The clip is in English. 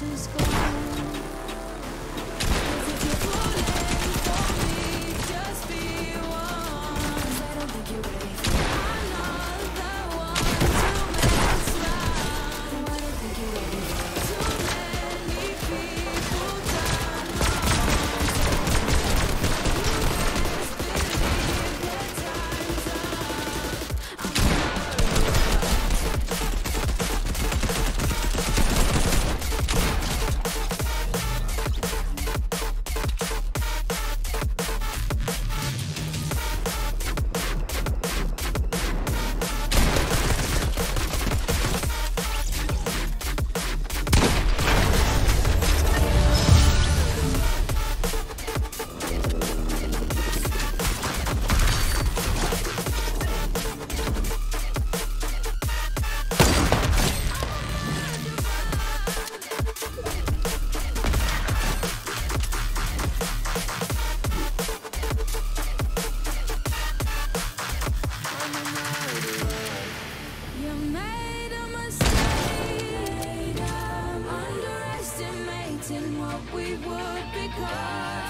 Winter's gone. we would become.